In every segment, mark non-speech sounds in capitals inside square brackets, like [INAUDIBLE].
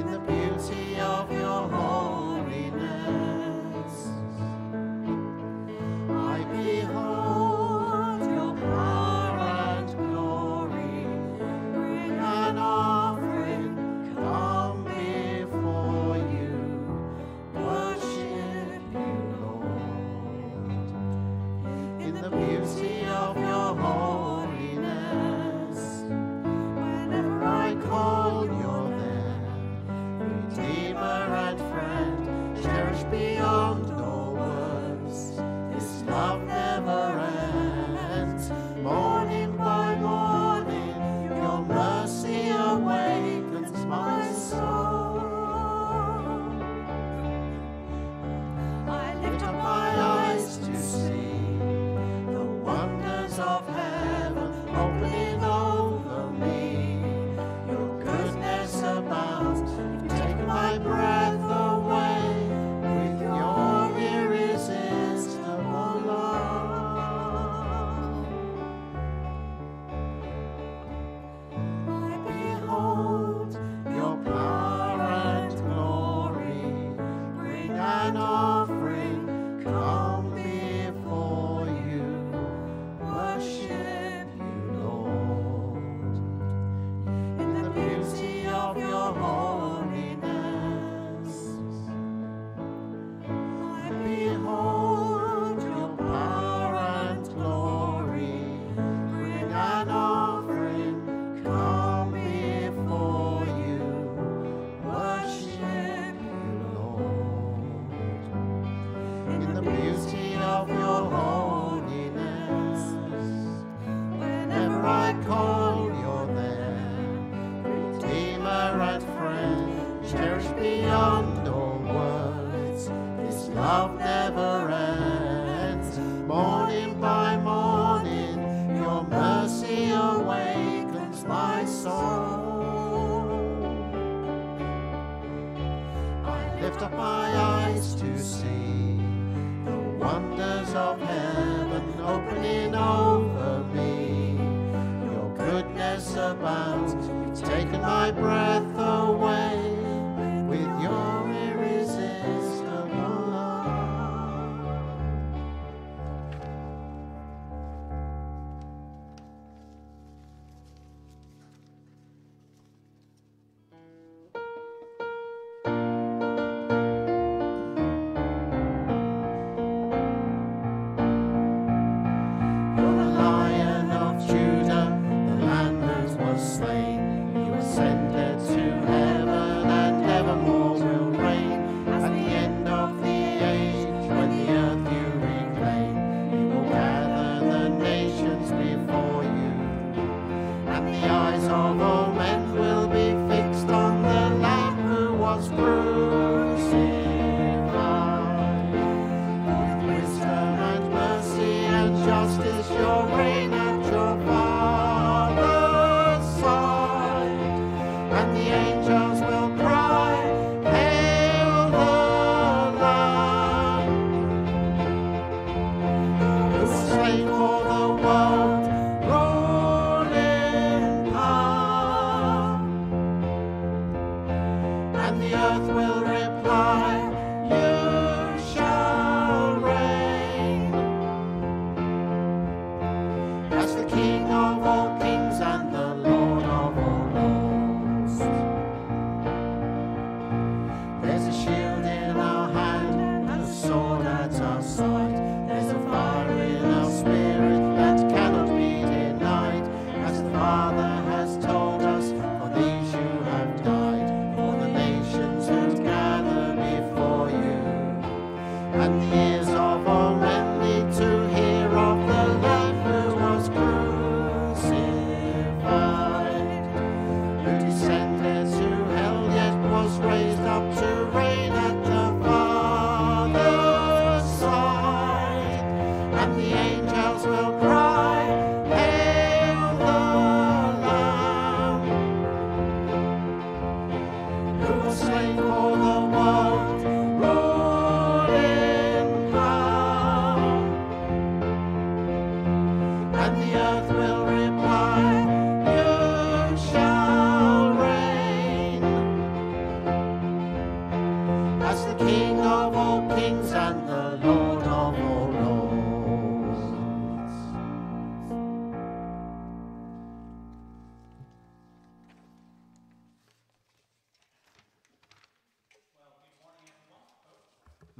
In the beauty of your holiness.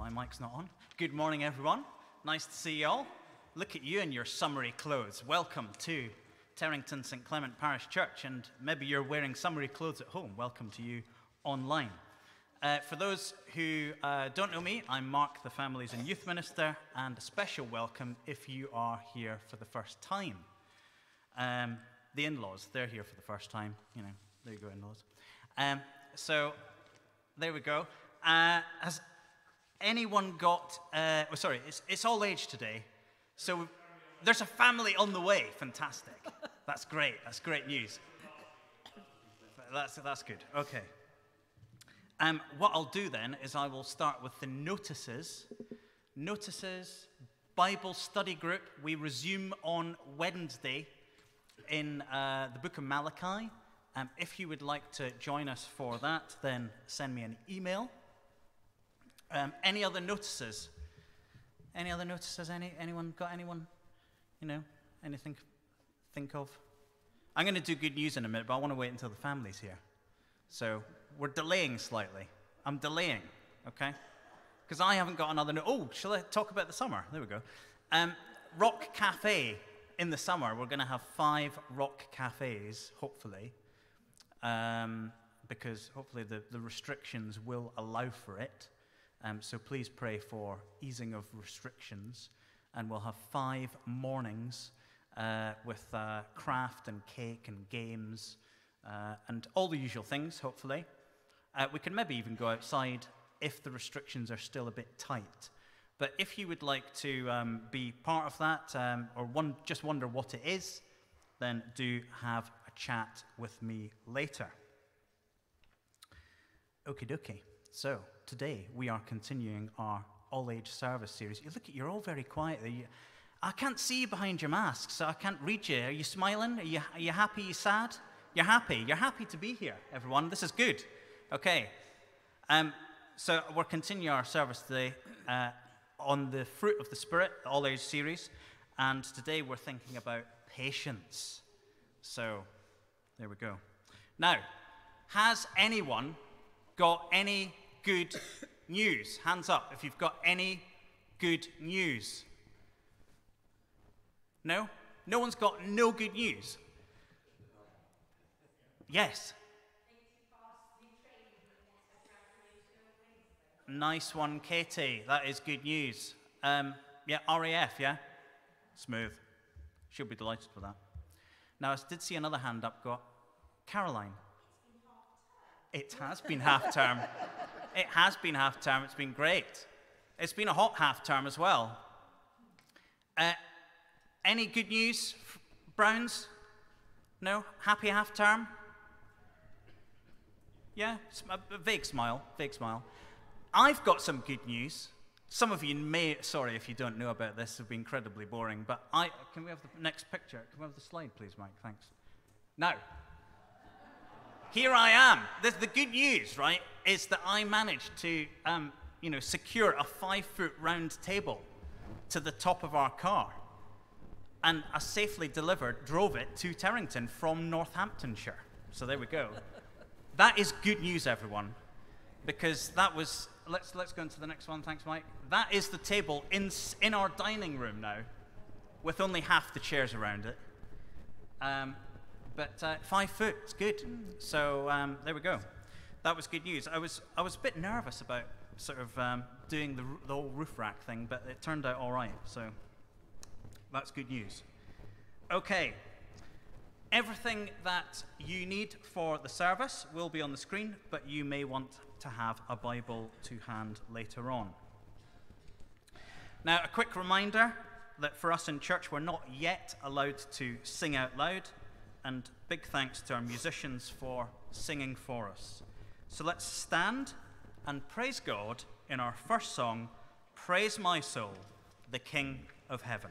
My mic's not on. Good morning, everyone. Nice to see you all. Look at you in your summery clothes. Welcome to Terrington St. Clement Parish Church, and maybe you're wearing summery clothes at home. Welcome to you online. Uh, for those who uh, don't know me, I'm Mark, the Families and Youth Minister, and a special welcome if you are here for the first time. Um, the in laws, they're here for the first time. You know, there you go, in laws. Um, so, there we go. Uh, has anyone got, uh, oh, sorry, it's, it's all age today. So, there's a family on the way. Fantastic. That's great. That's great news. That's, that's good. Okay. Um, what I'll do then is I will start with the notices. Notices, Bible study group. We resume on Wednesday in uh, the book of Malachi. Um, if you would like to join us for that, then send me an email. Um, any other notices? Any other notices? Any anyone got anyone? You know, anything think of? I'm going to do good news in a minute, but I want to wait until the family's here. So we're delaying slightly. I'm delaying, okay? Because I haven't got another. No- oh, shall I talk about the summer? There we go. Um, rock Cafe in the summer. We're going to have five rock cafes, hopefully, um, because hopefully the, the restrictions will allow for it. Um, so please pray for easing of restrictions, and we'll have five mornings uh, with uh, craft and cake and games uh, and all the usual things, hopefully. Uh, we can maybe even go outside if the restrictions are still a bit tight. But if you would like to um, be part of that um, or one, just wonder what it is, then do have a chat with me later. Okie dokie. So, today we are continuing our all age service series. You look at you're all very quiet. You, I can't see you behind your mask, so I can't read you. Are you smiling? Are you, are you happy? Are you sad? You're happy. You're happy to be here, everyone. This is good. Okay. Um, so we're continuing our service today uh, on the fruit of the Spirit, the All Age series, and today we're thinking about patience. So there we go. Now, has anyone got any good news? Hands up if you've got any good news. No? No one's got no good news. Yes. Nice one, Katie. That is good news. Um, yeah, RAF, yeah? Smooth. She'll be delighted with that. Now, I did see another hand up. Got Caroline. It has been half term. It has been half term. It's been great. It's been a hot half term as well. Uh, any good news, Browns? No? Happy half term? Yeah? A vague smile. Vague smile. I've got some good news. Some of you may, sorry if you don't know about this, have been incredibly boring, but I, can we have the next picture? Can we have the slide, please, Mike? Thanks. Now, here I am. The, the good news, right, is that I managed to, um, you know, secure a five foot round table to the top of our car. And I safely delivered, drove it to Terrington from Northamptonshire. So there we go. [LAUGHS] that is good news, everyone, because that was. Let's, let's go into the next one. Thanks, Mike. That is the table in, in our dining room now, with only half the chairs around it. Um, but uh, five foot, it's good. So um, there we go. That was good news. I was, I was a bit nervous about sort of um, doing the, the whole roof rack thing, but it turned out all right. So that's good news. Okay. Everything that you need for the service will be on the screen, but you may want to have a Bible to hand later on. Now, a quick reminder that for us in church, we're not yet allowed to sing out loud, and big thanks to our musicians for singing for us. So let's stand and praise God in our first song, Praise My Soul, the King of Heaven.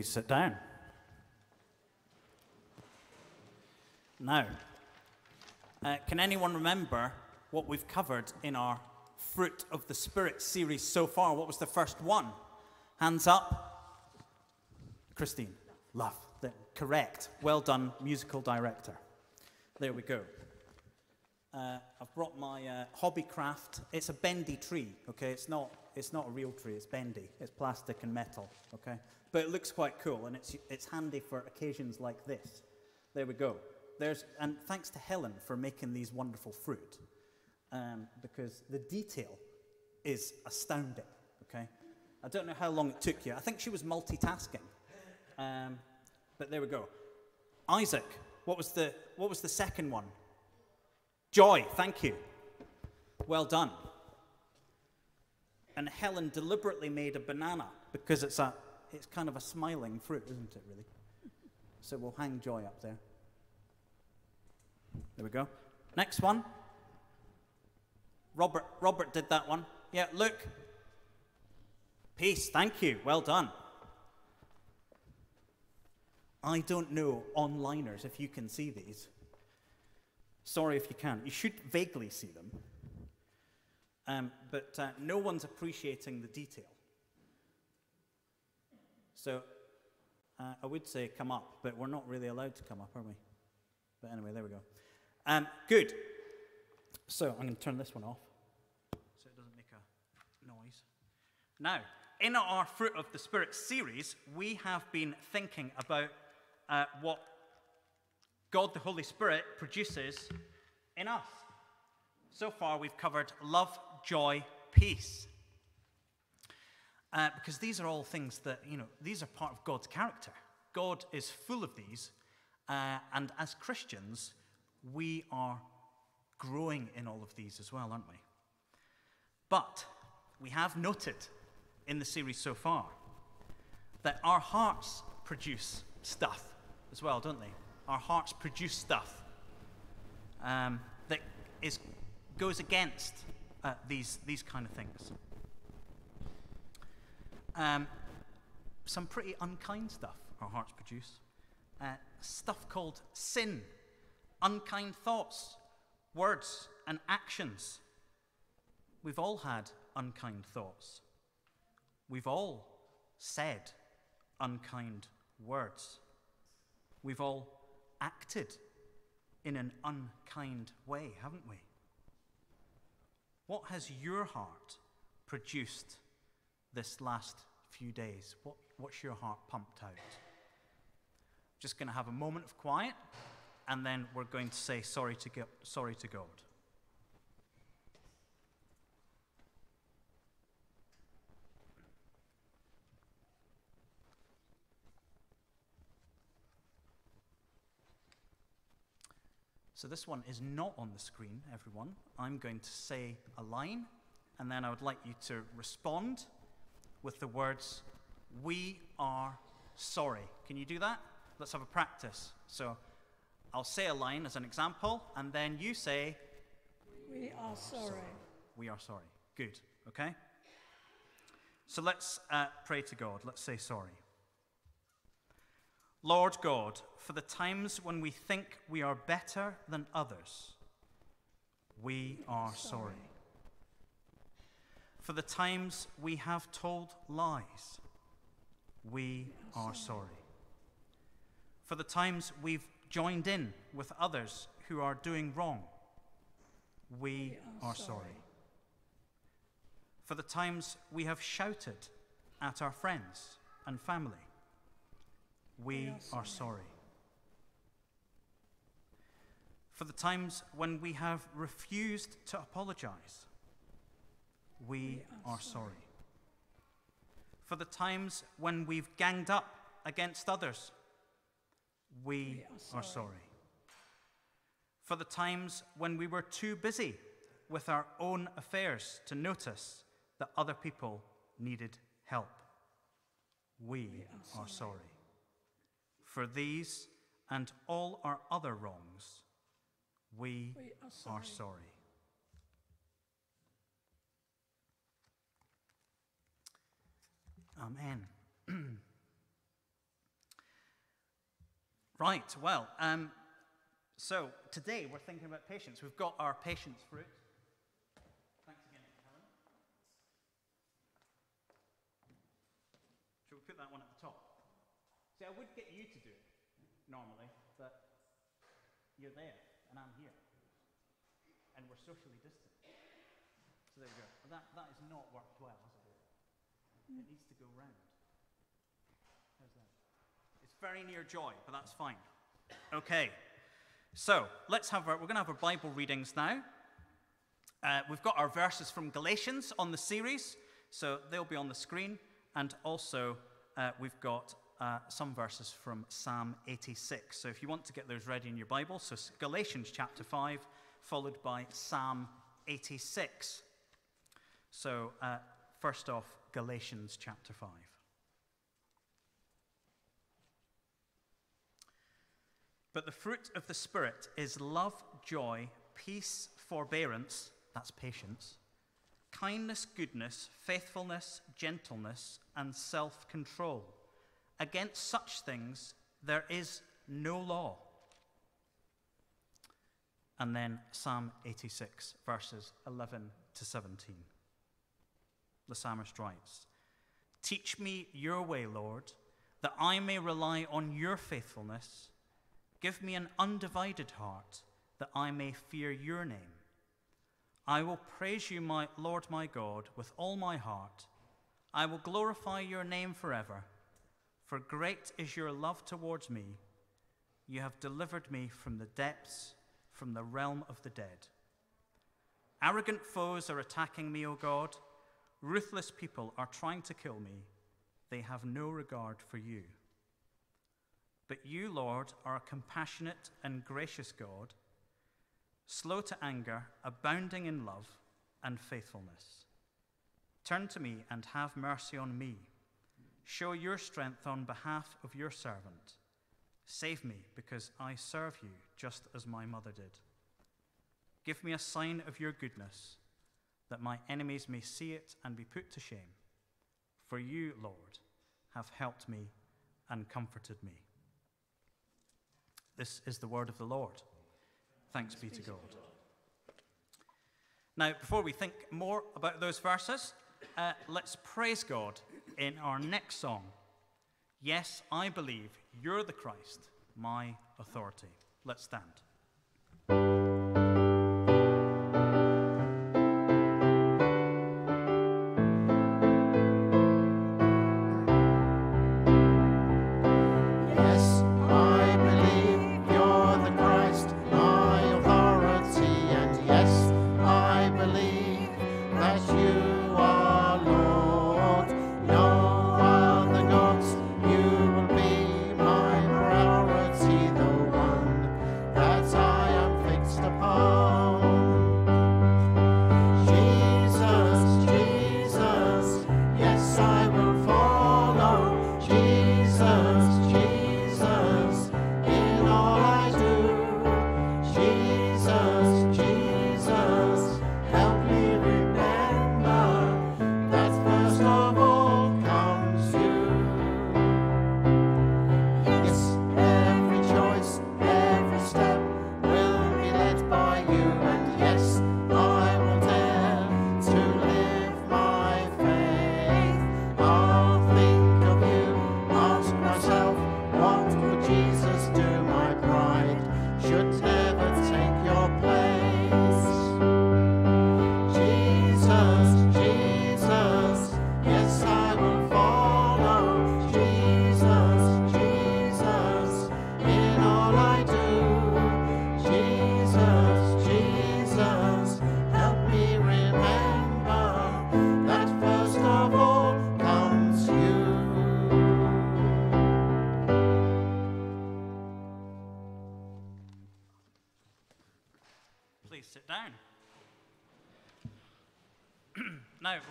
Please sit down. Now, uh, can anyone remember what we've covered in our Fruit of the Spirit series so far? What was the first one? Hands up. Christine. Love. Correct. Well done, musical director. There we go. Uh, I've brought my uh, hobby craft. It's a bendy tree, okay? It's not, it's not a real tree, it's bendy. It's plastic and metal, okay? But it looks quite cool and it's, it's handy for occasions like this. There we go. There's, and thanks to Helen for making these wonderful fruit, um, because the detail is astounding. Okay, I don't know how long it took you. I think she was multitasking, um, but there we go. Isaac, what was the what was the second one? Joy. Thank you. Well done. And Helen deliberately made a banana because it's a it's kind of a smiling fruit, isn't it? Really. So we'll hang joy up there. There we go. Next one. Robert, Robert did that one. Yeah, look. Peace, thank you. Well done. I don't know onliners if you can see these. Sorry if you can't. You should vaguely see them. Um, but uh, no one's appreciating the detail. So uh, I would say come up, but we're not really allowed to come up, are we? But anyway, there we go. Um, good. So I'm going to turn this one off so it doesn't make a noise. Now, in our Fruit of the Spirit series, we have been thinking about uh, what God the Holy Spirit produces in us. So far, we've covered love, joy, peace. Uh, because these are all things that, you know, these are part of God's character. God is full of these, uh, and as Christians, we are growing in all of these as well, aren't we? But we have noted in the series so far that our hearts produce stuff as well, don't they? Our hearts produce stuff um, that is, goes against uh, these, these kind of things. Um, some pretty unkind stuff our hearts produce. Uh, stuff called sin unkind thoughts, words, and actions. We've all had unkind thoughts. We've all said unkind words. We've all acted in an unkind way, haven't we? What has your heart produced this last few days? What, what's your heart pumped out? Just going to have a moment of quiet and then we're going to say sorry to, sorry to God. So this one is not on the screen, everyone. I'm going to say a line, and then I would like you to respond with the words, We are sorry. Can you do that? Let's have a practice. So I'll say a line as an example, and then you say, We are sorry. We are sorry. Good. Okay? So let's uh, pray to God. Let's say sorry. Lord God, for the times when we think we are better than others, we are sorry. For the times we have told lies, we are sorry. For the times we've joined in with others who are doing wrong, we are sorry. For the times we have shouted at our friends and family, we are sorry. For the times when we have refused to apologize, we are sorry. For the times when we've ganged up against others, we are sorry. For the times when we were too busy with our own affairs to notice that other people needed help, we are sorry. For these and all our other wrongs, we, we are sorry. Are sorry. Amen. [CLEARS THROAT] right, well, um, so today we're thinking about patience. We've got our patience fruit See, I would get you to do it normally, but you're there and I'm here. And we're socially distant. So there we go. That, that has not worked well, has it? It needs to go round. How's that? It's very near joy, but that's fine. Okay. So let's have our, we're going to have our Bible readings now. Uh, we've got our verses from Galatians on the series, so they'll be on the screen. And also, uh, we've got uh, some verses from Psalm 86. So if you want to get those ready in your Bible, so Galatians chapter 5, followed by Psalm 86. So, uh, first off, Galatians chapter 5. But the fruit of the Spirit is love, joy, peace, forbearance, that's patience, kindness, goodness, faithfulness, gentleness, and self control. Against such things there is no law. And then Psalm 86, verses 11 to 17. The psalmist writes Teach me your way, Lord, that I may rely on your faithfulness. Give me an undivided heart, that I may fear your name. I will praise you, my Lord my God, with all my heart. I will glorify your name forever, for great is your love towards me. You have delivered me from the depths, from the realm of the dead. Arrogant foes are attacking me, O God. Ruthless people are trying to kill me. They have no regard for you. But you, Lord, are a compassionate and gracious God, slow to anger, abounding in love and faithfulness. Turn to me and have mercy on me. Show your strength on behalf of your servant. Save me, because I serve you just as my mother did. Give me a sign of your goodness, that my enemies may see it and be put to shame. For you, Lord, have helped me and comforted me. This is the word of the Lord. Thanks be to God. Now, before we think more about those verses, uh, let's praise God in our next song. Yes, I believe you're the Christ, my authority. Let's stand.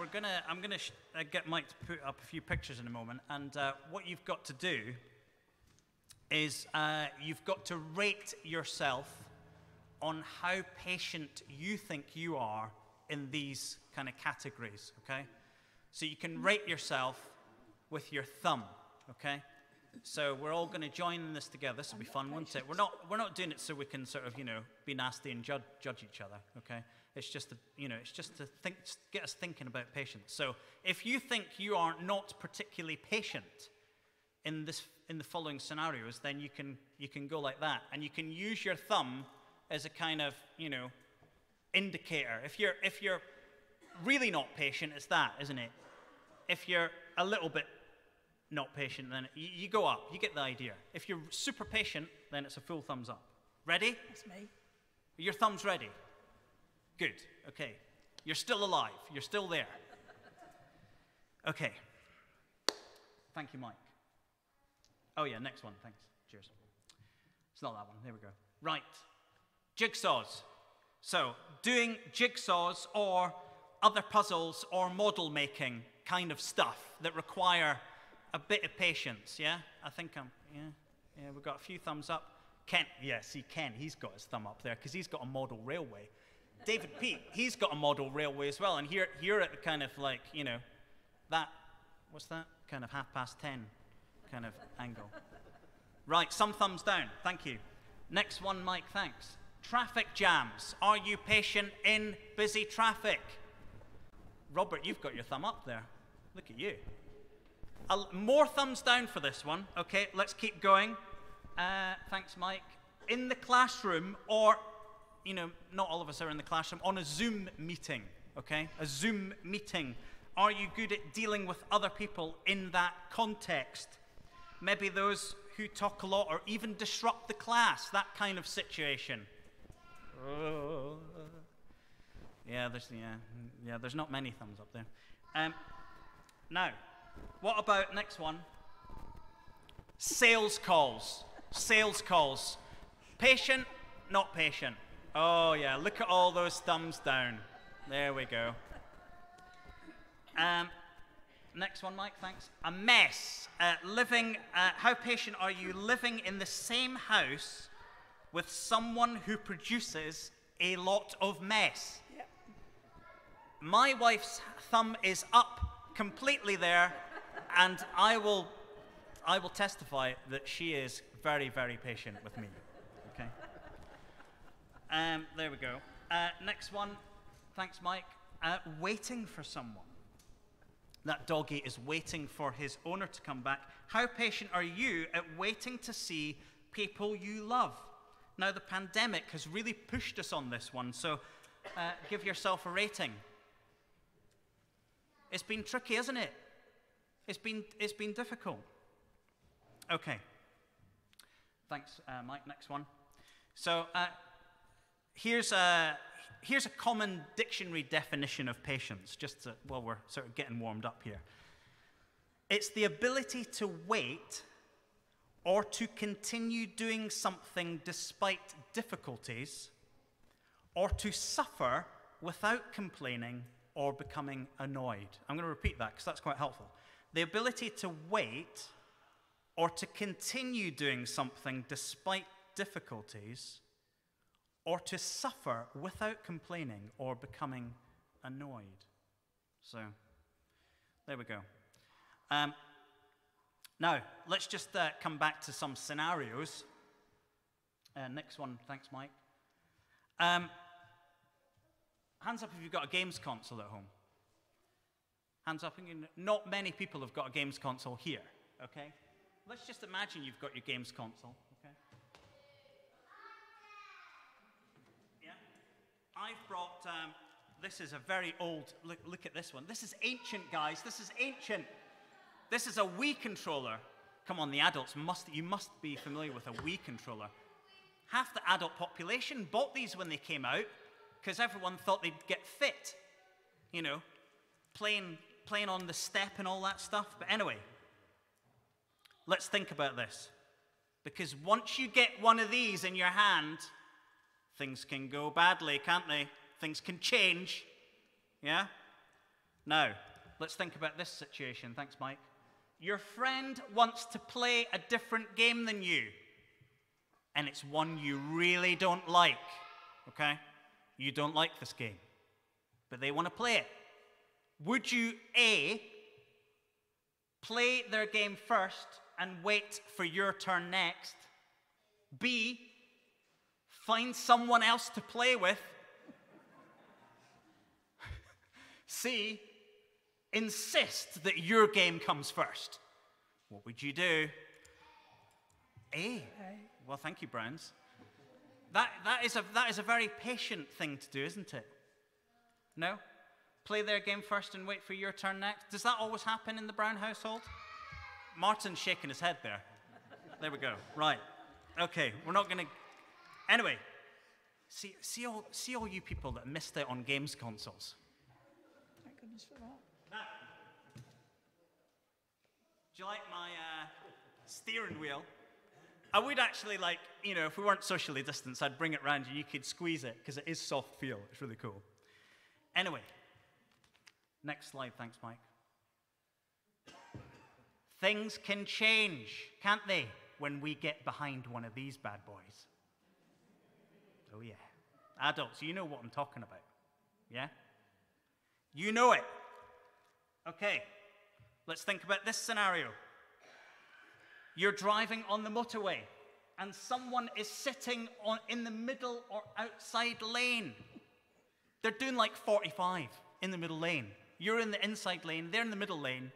We're gonna. I'm gonna uh, get Mike to put up a few pictures in a moment, and uh, what you've got to do is uh, you've got to rate yourself on how patient you think you are in these kind of categories. Okay, so you can rate yourself with your thumb, okay? So we're all going to join in this together. This will be fun, won't it? We're not, we're not doing it so we can sort of, you know, be nasty and judge, judge each other, okay? It's just to, you know, it's just to think, get us thinking about patience. So if you think you are not particularly patient in, this, in the following scenarios, then you can, you can go like that. And you can use your thumb as a kind of, you know, indicator. If you're, if you're really not patient, it's that, isn't it? If you're a little bit not patient, then you, you go up. You get the idea. If you're super patient, then it's a full thumbs up. Ready? That's me. Your thumb's ready. Good. Okay. You're still alive. You're still there. Okay. Thank you, Mike. Oh, yeah, next one. Thanks. Cheers. It's not that one. There we go. Right. Jigsaws. So, doing jigsaws or other puzzles or model making kind of stuff that require a bit of patience, yeah? I think I'm, yeah, yeah, we've got a few thumbs up. Ken, yeah, see, Ken, he's got his thumb up there because he's got a model railway. David Pete, he's got a model railway as well. And here, here at the kind of like, you know, that, what's that? Kind of half past ten kind of angle. Right, some thumbs down. Thank you. Next one, Mike, thanks. Traffic jams. Are you patient in busy traffic? Robert, you've got your thumb up there. Look at you. More thumbs down for this one. Okay, let's keep going. Uh, thanks, Mike. In the classroom, or, you know, not all of us are in the classroom, on a Zoom meeting, okay? A Zoom meeting. Are you good at dealing with other people in that context? Maybe those who talk a lot or even disrupt the class, that kind of situation. Oh. Yeah, there's, yeah, yeah, there's not many thumbs up there. Um, now, what about next one? Sales calls. Sales calls. Patient, not patient. Oh, yeah, look at all those thumbs down. There we go. Um, next one, Mike, thanks. A mess. Uh, living, uh, how patient are you living in the same house with someone who produces a lot of mess? Yep. My wife's thumb is up completely there and I will, I will testify that she is very, very patient with me. Um, there we go. Uh, next one. Thanks, Mike. Uh, waiting for someone. That doggy is waiting for his owner to come back. How patient are you at waiting to see people you love? Now, the pandemic has really pushed us on this one, so uh, give yourself a rating. It's been tricky, hasn't it? It's been, it's been difficult. Okay. Thanks, uh, Mike. Next one. So uh, here's, a, here's a common dictionary definition of patience, just to, while we're sort of getting warmed up here. It's the ability to wait or to continue doing something despite difficulties or to suffer without complaining or becoming annoyed. I'm going to repeat that because that's quite helpful the ability to wait or to continue doing something despite difficulties or to suffer without complaining or becoming annoyed. So, there we go. Um, now, let's just uh, come back to some scenarios. Uh, next one, thanks, Mike. Um, hands up if you've got a games console at home. Hands up. Not many people have got a games console here, okay? Let's just imagine you've got your games console, okay? Yeah? I've brought, um, this is a very old, look, look at this one. This is ancient, guys. This is ancient. This is a Wii controller. Come on, the adults must, you must be familiar with a Wii controller. Half the adult population bought these when they came out because everyone thought they'd get fit. You know, playing playing on the step and all that stuff. But anyway, let's think about this. Because once you get one of these in your hand, things can go badly, can't they? Things can change. Yeah? Now, let's think about this situation. Thanks, Mike. Your friend wants to play a different game than you, and it's one you really don't like. Okay? You don't like this game, but they want to play it. Would you A, play their game first and wait for your turn next. B, find someone else to play with. [LAUGHS] C, insist that your game comes first. What would you do? A. Well, thank you, Browns. That, that, is a, that is a very patient thing to do, isn't it? No? Play their game first and wait for your turn next? Does that always happen in the Brown household? Martin's shaking his head there. There we go. Right. Okay, we're not going to. Anyway, see, see, all, see all you people that missed out on games consoles. Thank goodness for that. Do you like my uh, steering wheel? I would actually like, you know, if we weren't socially distanced, I'd bring it round and you could squeeze it because it is soft feel. It's really cool. Anyway, next slide. Thanks, Mike. Things can change, can't they, when we get behind one of these bad boys? Oh, yeah. Adults, you know what I'm talking about. Yeah? You know it. Okay, let's think about this scenario. You're driving on the motorway and someone is sitting on, in the middle or outside lane. They're doing like 45 in the middle lane. You're in the inside lane, they're in the middle lane.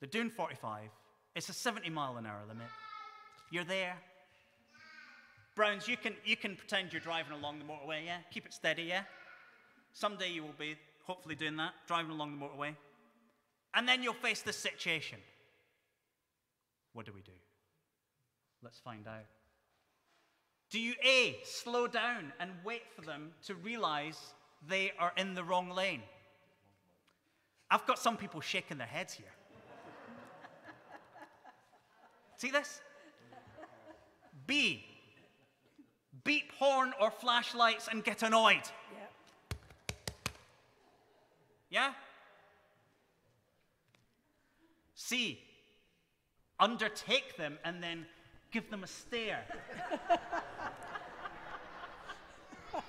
They're doing 45. It's a 70 mile an hour limit. You're there. Browns, you can, you can pretend you're driving along the motorway, yeah? Keep it steady, yeah? Someday you will be hopefully doing that, driving along the motorway. And then you'll face this situation. What do we do? Let's find out. Do you A, slow down and wait for them to realize they are in the wrong lane? I've got some people shaking their heads here. [LAUGHS] See this? B, beep horn or flashlights and get annoyed. Yeah. Yeah? C, undertake them and then give them a stare. [LAUGHS]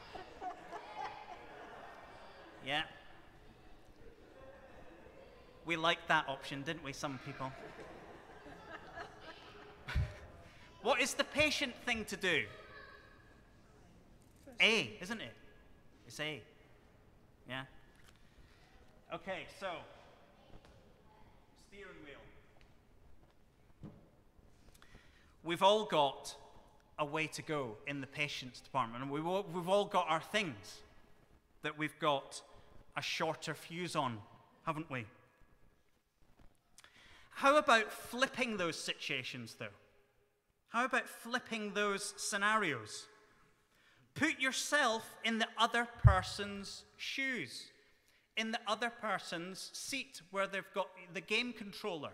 yeah. We liked that option, didn't we, some people? [LAUGHS] what is the patient thing to do? A, isn't it? It's A. Yeah? Okay, so steering wheel. We've all got a way to go in the patience department, and we've all, we've all got our things that we've got a shorter fuse on, haven't we? How about flipping those situations, though? How about flipping those scenarios? Put yourself in the other person's shoes, in the other person's seat where they've got the game controller.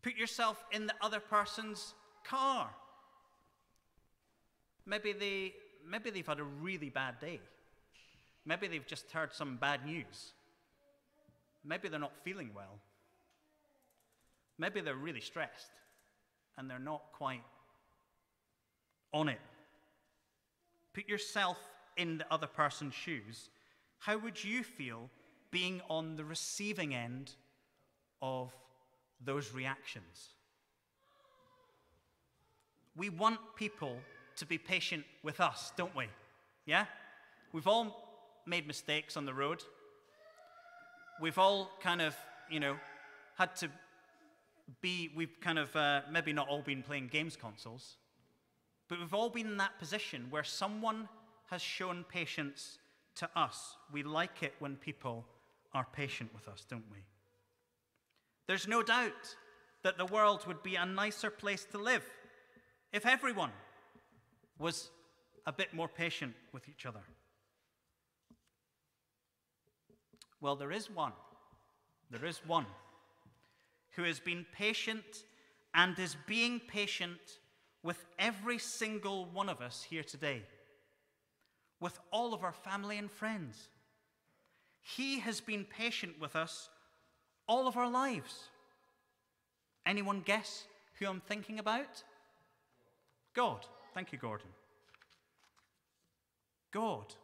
Put yourself in the other person's car. Maybe, they, maybe they've had a really bad day. Maybe they've just heard some bad news. Maybe they're not feeling well. Maybe they're really stressed and they're not quite on it. Put yourself in the other person's shoes. How would you feel being on the receiving end of those reactions? We want people to be patient with us, don't we? Yeah? We've all made mistakes on the road. We've all kind of, you know, had to be, we've kind of uh, maybe not all been playing games consoles. But we've all been in that position where someone has shown patience to us. We like it when people are patient with us, don't we? There's no doubt that the world would be a nicer place to live if everyone was a bit more patient with each other. Well, there is one. There is one who has been patient and is being patient with every single one of us here today, with all of our family and friends. He has been patient with us all of our lives. Anyone guess who I'm thinking about? God. Thank you, Gordon. God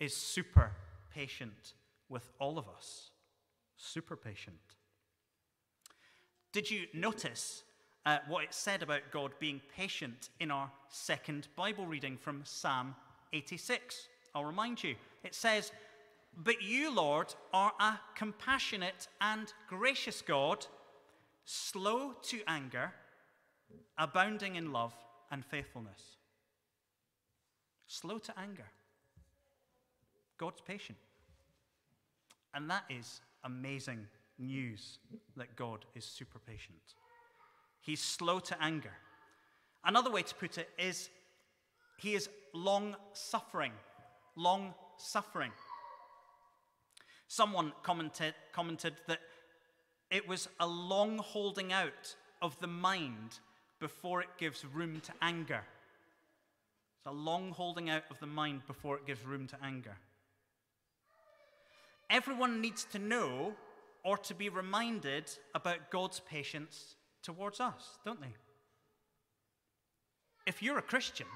is super patient with all of us. Super patient. Did you notice uh, what it said about God being patient in our second Bible reading from Psalm 86? I'll remind you. It says, But you, Lord, are a compassionate and gracious God, slow to anger, abounding in love and faithfulness. Slow to anger. God's patient. And that is amazing news that God is super patient. He's slow to anger. Another way to put it is he is long suffering. Long suffering. Someone commented, commented that it was a long holding out of the mind before it gives room to anger. It's a long holding out of the mind before it gives room to anger. Everyone needs to know or to be reminded about God's patience towards us, don't they? If you're a Christian,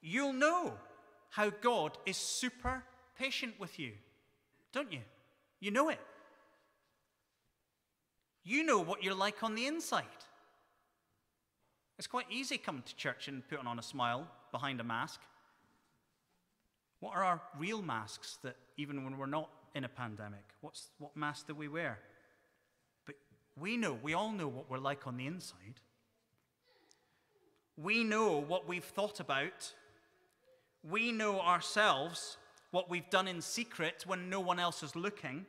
you'll know how God is super patient with you, don't you? You know it. You know what you're like on the inside. It's quite easy coming to church and putting on a smile behind a mask. What are our real masks that even when we're not in a pandemic, what's, what mask do we wear? We know, we all know what we're like on the inside. We know what we've thought about. We know ourselves what we've done in secret when no one else is looking.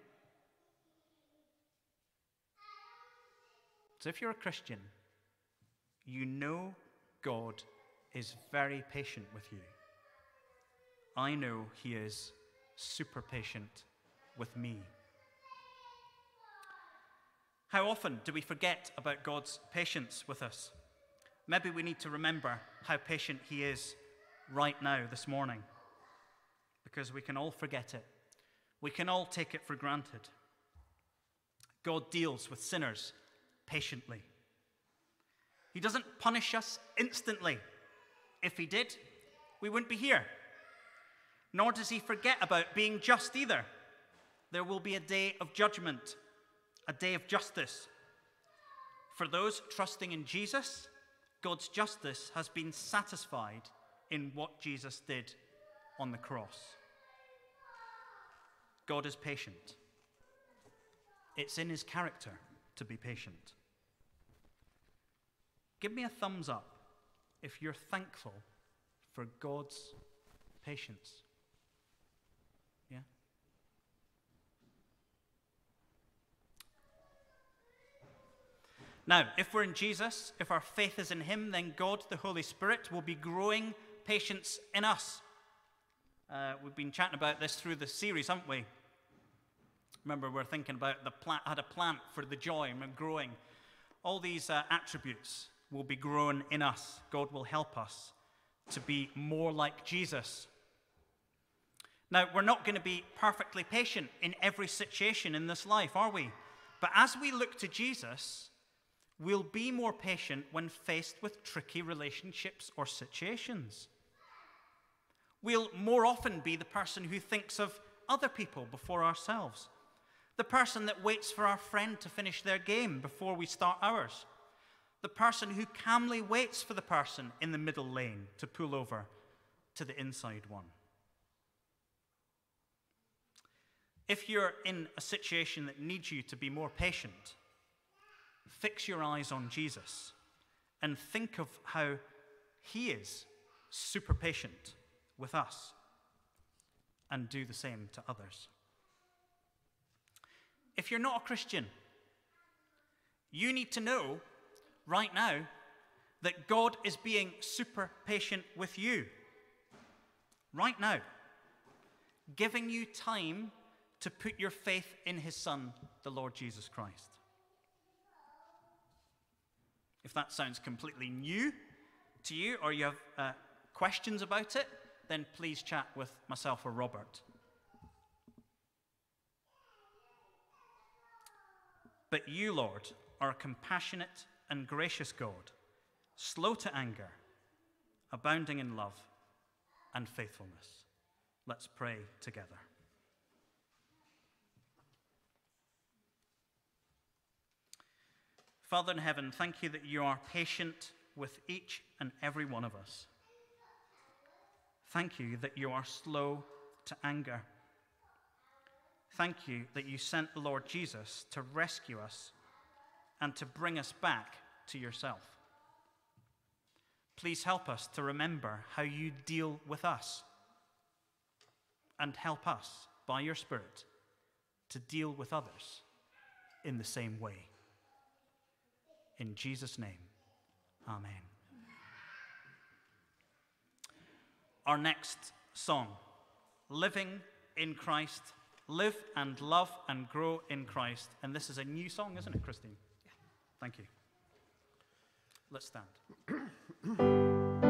So if you're a Christian, you know God is very patient with you. I know He is super patient with me. How often do we forget about God's patience with us? Maybe we need to remember how patient He is right now, this morning, because we can all forget it. We can all take it for granted. God deals with sinners patiently. He doesn't punish us instantly. If He did, we wouldn't be here. Nor does He forget about being just either. There will be a day of judgment, a day of justice. For those trusting in Jesus, God's justice has been satisfied in what Jesus did on the cross. God is patient. It's in his character to be patient. Give me a thumbs up if you're thankful for God's patience. Yeah? Now, if we're in Jesus, if our faith is in Him, then God, the Holy Spirit, will be growing patience in us. Uh, we've been chatting about this through the series, haven't we? Remember, we're thinking about the plant, had a plant for the joy and growing. All these uh, attributes will be grown in us. God will help us to be more like Jesus. Now, we're not going to be perfectly patient in every situation in this life, are we? But as we look to Jesus, we'll be more patient when faced with tricky relationships or situations. We'll more often be the person who thinks of other people before ourselves, the person that waits for our friend to finish their game before we start ours the person who calmly waits for the person in the middle lane to pull over to the inside one. If you're in a situation that needs you to be more patient, fix your eyes on Jesus and think of how he is super patient with us and do the same to others. If you're not a Christian, you need to know right now that God is being super patient with you. Right now. Giving you time to put your faith in his Son, the Lord Jesus Christ. If that sounds completely new to you or you have uh, questions about it, then please chat with myself or Robert. But you, Lord, are a compassionate and gracious God, slow to anger, abounding in love and faithfulness. Let's pray together. Father in heaven, thank you that you are patient with each and every one of us. Thank you that you are slow to anger. Thank you that you sent the Lord Jesus to rescue us and to bring us back to yourself. Please help us to remember how you deal with us and help us by your Spirit to deal with others in the same way. In Jesus' name, Amen. Our next song, Living in Christ, Live and Love and Grow in Christ. And this is a new song, isn't it, Christine? Yeah. Thank you. Let's stand. [CLEARS THROAT]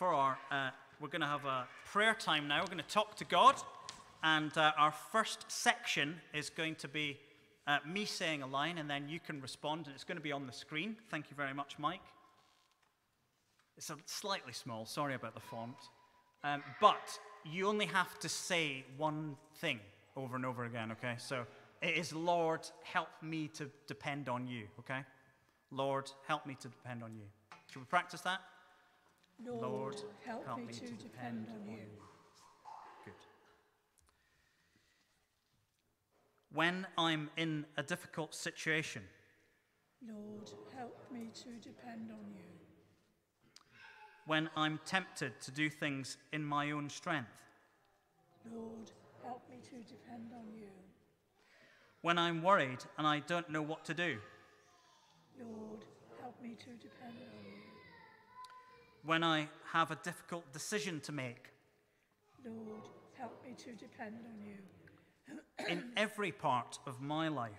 for our, uh, we're going to have a prayer time now. We're going to talk to God, and uh, our first section is going to be uh, me saying a line, and then you can respond, and it's going to be on the screen. Thank you very much, Mike. It's a slightly small. Sorry about the font, um, but you only have to say one thing over and over again. Okay, so it is Lord, help me to depend on you. Okay, Lord, help me to depend on you. Should we practice that? Lord, help, me, to depend on you. Good. When I'm in a difficult situation, Lord, help me to depend on you. when I'm tempted to do things in my own strength, Lord, help me to depend on you. when I'm worried and I don't know what to do, Lord, help me to depend on you. When I have a difficult decision to make, Lord, help me to depend on you. in every part of my life.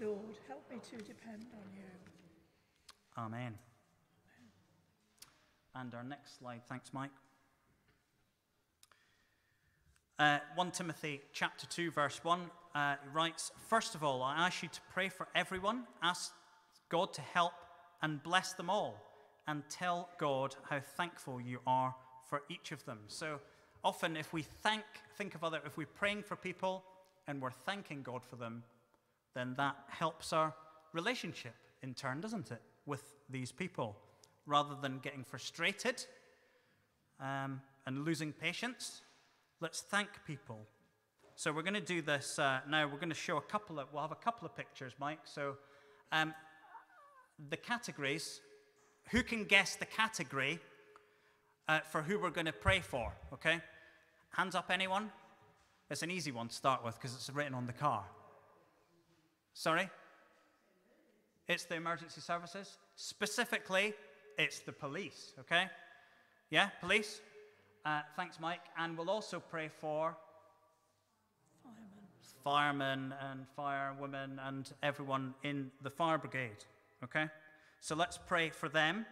Lord, help me to depend on you. Amen. And our next slide, thanks, Mike. Uh, 1 Timothy chapter 2, verse 1 uh, writes, First of all, I ask you to pray for everyone, ask God to help and bless them all, and tell God how thankful you are for each of them. So often, if we thank, think of other, if we're praying for people and we're thanking God for them, then that helps our relationship in turn, doesn't it, with these people? Rather than getting frustrated um, and losing patience, let's thank people. So we're going to do this uh, now. We're going to show a couple of, we'll have a couple of pictures, Mike. So um, the categories, who can guess the category uh, for who we're going to pray for, okay? Hands up, anyone? It's an easy one to start with because it's written on the car. Sorry? It's the emergency services. Specifically, it's the police, okay? Yeah, police? Uh, thanks, Mike. And we'll also pray for Fireman. firemen and firewomen and everyone in the fire brigade, okay? So let's pray for them.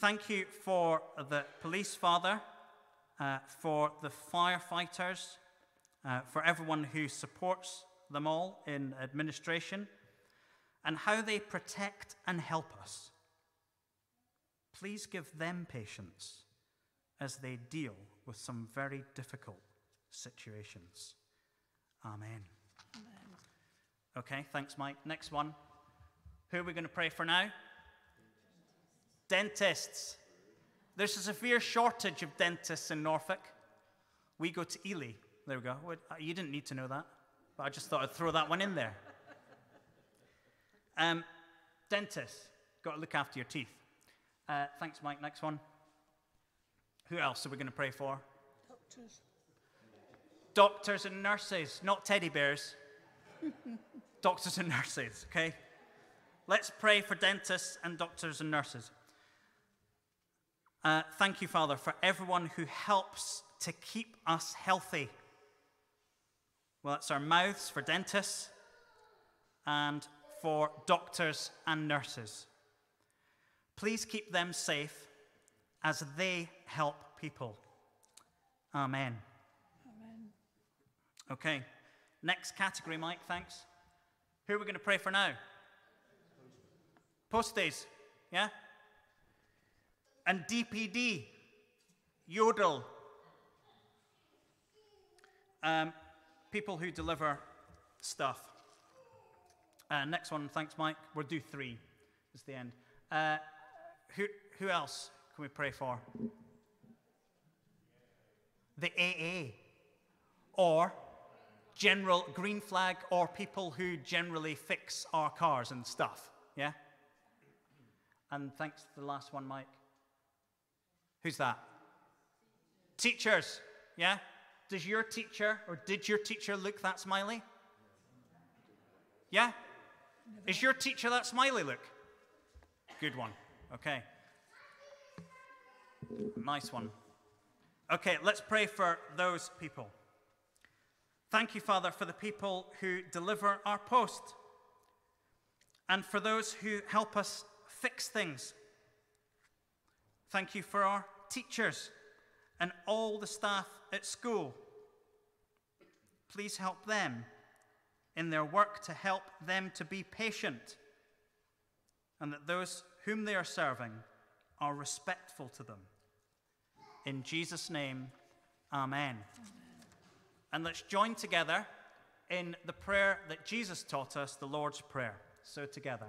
Thank you for the police, Father, uh, for the firefighters, uh, for everyone who supports them all in administration, and how they protect and help us. Please give them patience as they deal with some very difficult situations. Amen. Okay, thanks, Mike. Next one. Who are we going to pray for now? Dentists. There's a severe shortage of dentists in Norfolk. We go to Ely. There we go. Uh, You didn't need to know that, but I just thought I'd throw that one in there. Um, dentists. Got to look after your teeth. Uh, thanks, Mike. Next one. Who else are we going to pray for? Doctors, Doctors and nurses, not teddy bears. [LAUGHS] doctors and nurses, okay? Let's pray for dentists and doctors and nurses. Uh, thank you, Father, for everyone who helps to keep us healthy. Well, it's our mouths for dentists and for doctors and nurses. Please keep them safe as they help people. Amen. Amen. Okay. Next category, Mike, thanks. Who are we going to pray for now? Posties, yeah? And DPD, Yodel. Um, people who deliver stuff. Uh, next one, thanks, Mike. We'll do three. Is the end. Uh, who, who else can we pray for? The AA or general green flag or people who generally fix our cars and stuff. Yeah? And thanks to the last one, Mike. Who's that? Teachers. Yeah? Does your teacher or did your teacher look that smiley? Yeah? Is your teacher that smiley look? Good one. Okay. Nice one. Okay, let's pray for those people. Thank you, Father, for the people who deliver our post and for those who help us fix things. Thank you for our teachers and all the staff at school. Please help them in their work to help them to be patient and that those whom they are serving are respectful to them. In Jesus' name, amen. And let's join together in the prayer that Jesus taught us, the Lord's Prayer. So, together.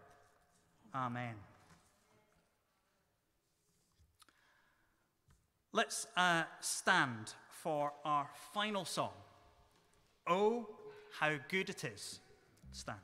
Amen. Let's uh, stand for our final song. Oh, how good it is. Stand.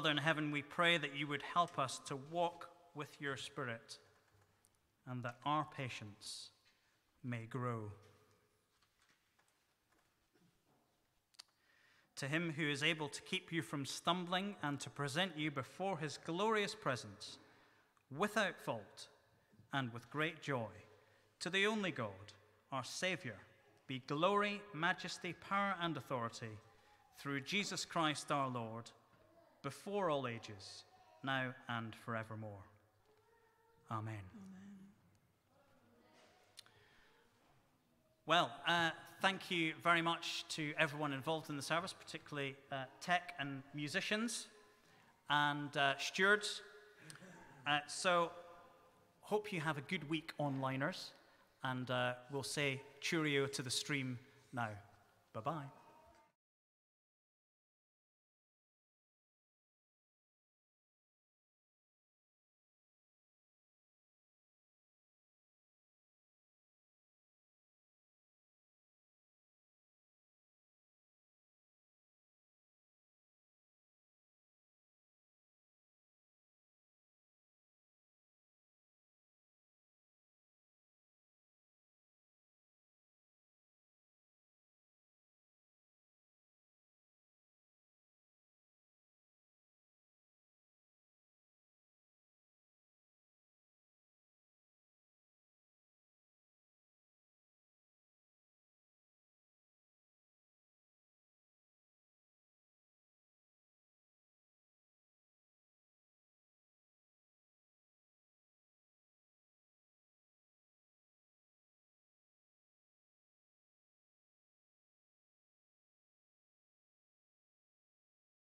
Father in heaven, we pray that you would help us to walk with your Spirit and that our patience may grow. To him who is able to keep you from stumbling and to present you before his glorious presence without fault and with great joy, to the only God, our Saviour, be glory, majesty, power, and authority through Jesus Christ our Lord, before all ages, now and forevermore. Amen. Well, uh, thank you very much to everyone involved in the service, particularly uh, tech and musicians and uh, stewards. Uh, so, hope you have a good week, onliners, and uh, we'll say cheerio to the stream now. Bye bye.